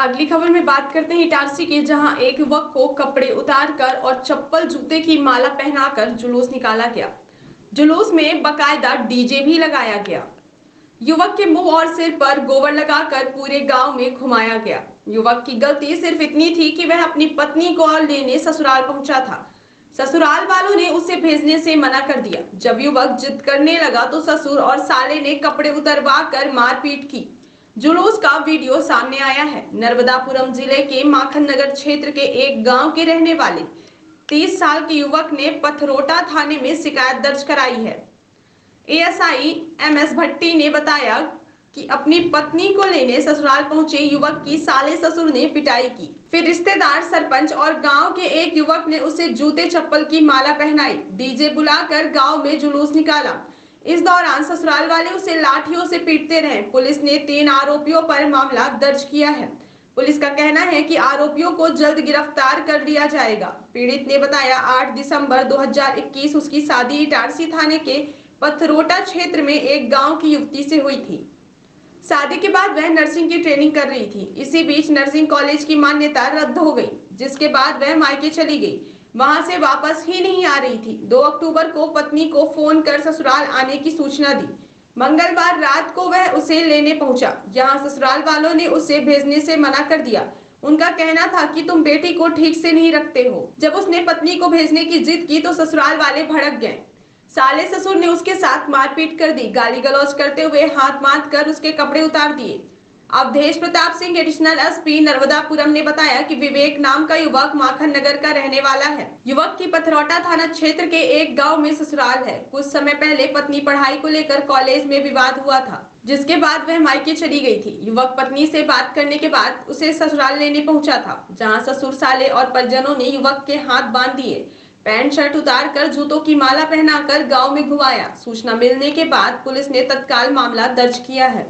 अगली खबर में बात करते हैं इटारसी के, जहाँ एक युवक को कपड़े उतारकर और चप्पल जूते की माला पहनाकर जुलूस निकाला गया। जुलूस में बकायदा डीजे भी लगाया गया। युवक के मुँह और सिर पर गोबर लगाकर पूरे गाँव में घुमाया गया। युवक की गलती सिर्फ़ इतनी थी कि वह अपनी पत्नी को और लेने ससुराल पहुँचा था। ससुराल वालों ने उसे भेजने से मना कर दिया। जब युवक जिद करने लगा तो ससुर और साले ने कपड़े उतरवा कर मारपीट की। जुलूस का वीडियो सामने आया है। नर्मदापुरम ज़िले के माखन नगर क्षेत्र के एक गाँव के रहने वाले 30 साल के युवक ने पथरोटा थाने में शिकायत दर्ज कराई है। एएसआई एमएस भट्टी ने बताया कि अपनी पत्नी को लेने ससुराल पहुँचे युवक की साले ससुर ने पिटाई की। फिर रिश्तेदार, सरपंच और गाँव के एक युवक ने उसे जूते चप्पल की माला पहनाई। डीजे बुलाकर गाँव में जुलूस निकाला। इस दौरान ससुराल वाले उसे लाठियों से पीटते रहे। पुलिस ने तीन आरोपियों पर मामला दर्ज किया है। पुलिस का कहना है कि आरोपियों को जल्द गिरफ़्तार कर लिया जाएगा। पीड़ित ने बताया 8 दिसंबर 2021 उसकी शादी इटारसी थाने के पथरोटा क्षेत्र में एक गाँव की युवती से हुई थी। शादी के बाद वह नर्सिंग की ट्रेनिंग कर रही थी। इसी बीच नर्सिंग कॉलेज की मान्यता रद्द हो गई, जिसके बाद वह मायके चली गई। वहाँ से वापस ही नहीं आ रही थी। 2 अक्टूबर को पत्नी को फ़ोन कर ससुराल आने की सूचना दी। मंगलवार रात को वह उसे लेने पहुँचा। यहाँ ससुराल वालों ने उसे भेजने से मना कर दिया। उनका कहना था कि तुम बेटी को ठीक से नहीं रखते हो। जब उसने पत्नी को भेजने की जिद की तो ससुराल वाले भड़क गए। साले ससुर ने उसके साथ मारपीट कर दी। गाली गलौज करते हुए हाथ मार कर उसके कपड़े उतार दिए। अवधेश प्रताप सिंह एडिशनल एसपी नर्मदापुरम ने बताया कि विवेक नाम का युवक माखन नगर का रहने वाला है। युवक की पथरौटा थाना क्षेत्र के एक गाँव में ससुराल है। कुछ समय पहले पत्नी पढ़ाई को लेकर कॉलेज में विवाद हुआ था, जिसके बाद वह मायके चली गई थी। युवक पत्नी से बात करने के बाद उसे ससुराल लेने पहुँचा था, जहाँ ससुर साले और परिजनों ने युवक के हाथ बाँध दिए। पैंट शर्ट उतार कर जूतों की माला पहनाकर गाँव में घुमाया। सूचना मिलने के बाद पुलिस ने तत्काल मामला दर्ज किया है।